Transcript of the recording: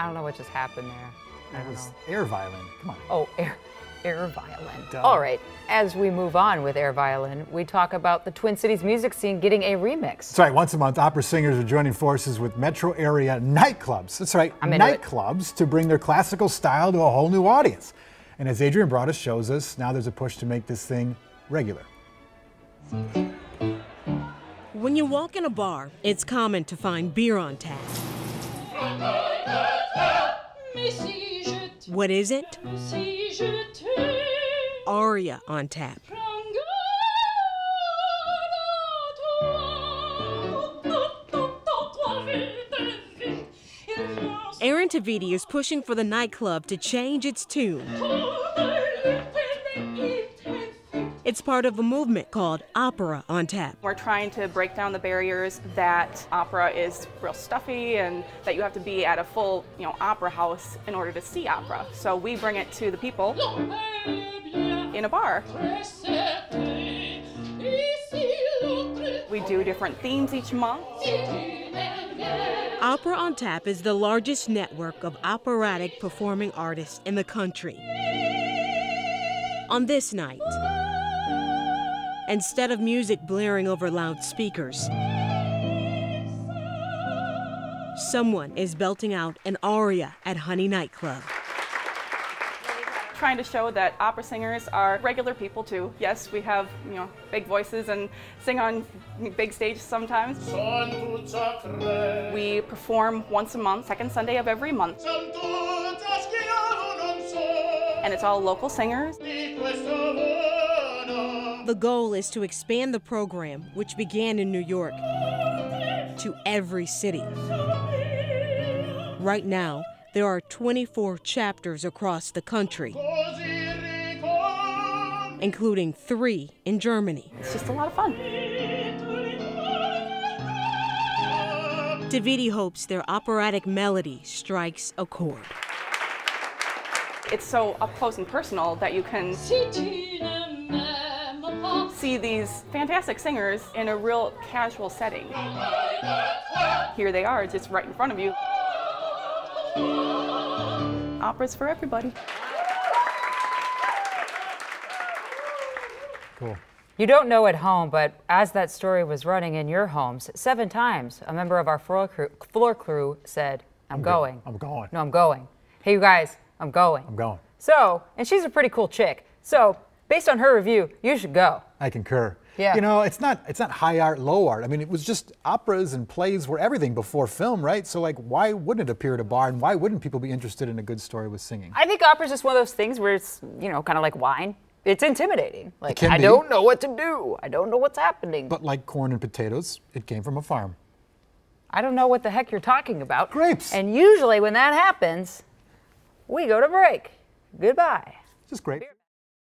I don't know what just happened there. That was know. air violin. Come on. Oh, air, air violin. Duh. All right. As we move on with air violin, we talk about the Twin Cities music scene getting a remix. That's right. Once a month, opera singers are joining forces with metro area nightclubs. That's right, I'm nightclubs to bring their classical style to a whole new audience. And as Adrienne Broaddus shows us, now there's a push to make this thing regular. When you walk in a bar, it's common to find beer on tap. Mais si je t'aime, What is it? si je t'aime, Aria on tap. Aaron Taviti is pushing for the nightclub to change its tune. It's part of a movement called Opera on Tap. We're trying to break down the barriers that opera is real stuffy and that you have to be at a full, you know, opera house in order to see opera. So we bring it to the people in a bar. We do different themes each month. Opera on Tap is the largest network of operatic performing artists in the country. On this night, instead of music blaring over loudspeakers, someone is belting out an aria at Honey Nightclub. Trying to show that opera singers are regular people too. Yes, we have, you know, big voices and sing on big stages sometimes. We perform once a month, second Sunday of every month. And it's all local singers. The goal is to expand the program, which began in New York, to every city. Right now, there are 24 chapters across the country, including three in Germany. It's just a lot of fun. Davidi hopes their operatic melody strikes a chord. It's so up close and personal that you can see these fantastic singers in a real casual setting. Here they are, just right in front of you. Opera's for everybody. Cool. You don't know at home, but as that story was running in your homes, seven times a member of our floor crew, floor crew said, I'm, go- going. I'm going. No, I'm going. Hey, you guys, I'm going. I'm going. So, and she's a pretty cool chick. So, based on her review, you should go. I concur. Yeah. You know, it's not it's not high art, low art. I mean, it was just operas and plays were everything before film, right? So like, why wouldn't it appear at a bar, and why wouldn't people be interested in a good story with singing? I think opera's just one of those things where it's, you know, kind of like wine. It's intimidating. Like, I be. don't know what to do. I don't know what's happening. But like corn and potatoes, it came from a farm. I don't know what the heck you're talking about. Grapes. And usually when that happens, we go to break. Goodbye. Just great.